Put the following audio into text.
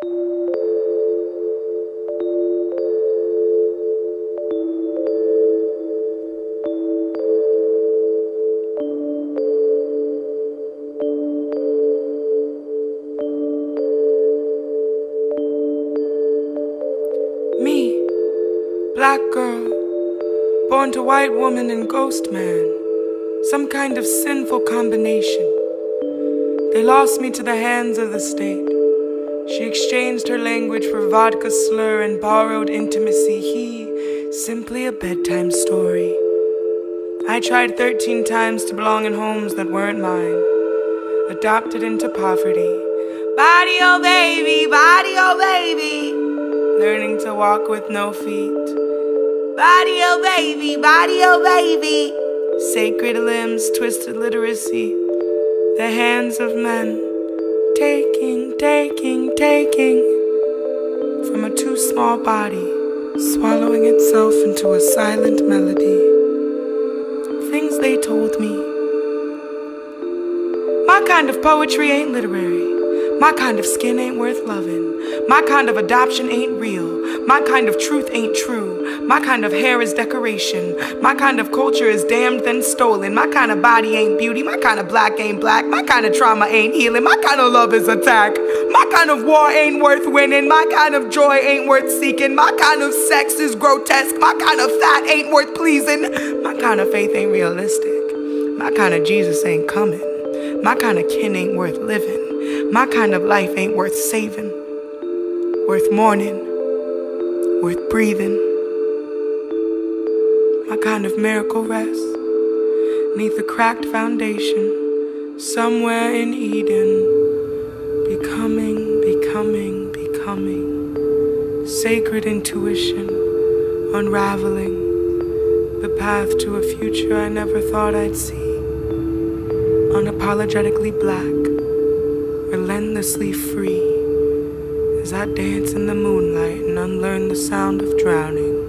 Me, black girl, born to white woman and ghost man, some kind of sinful combination. They lost me to the hands of the state. She exchanged her language for vodka slur and borrowed intimacy. He, simply a bedtime story. I tried 13 times to belong in homes that weren't mine, adopted into poverty. Body, oh baby, body, oh baby learning to walk with no feet. Body, oh baby, body, oh baby. Sacred limbs, twisted literacy. The hands of men taking, taking, taking from a too small body, swallowing itself into a silent melody. Things they told me. My kind of poetry ain't literary. My kind of skin ain't worth loving. My kind of adoption ain't real. My kind of truth ain't true. My kind of hair is decoration. My kind of culture is damned then stolen. My kind of body ain't beauty. My kind of black ain't black. My kind of trauma ain't healing. My kind of love is attack. My kind of war ain't worth winning. My kind of joy ain't worth seeking. My kind of sex is grotesque. My kind of fat ain't worth pleasing. My kind of faith ain't realistic. My kind of Jesus ain't coming. My kind of kin ain't worth living. My kind of life ain't worth saving worth mourning, worth breathing. My kind of miracle rests neath a cracked foundation, somewhere in Eden, becoming, becoming, becoming, sacred intuition, unraveling the path to a future I never thought I'd see, unapologetically black, relentlessly free as I dance in the moonlight and unlearn the sound of drowning.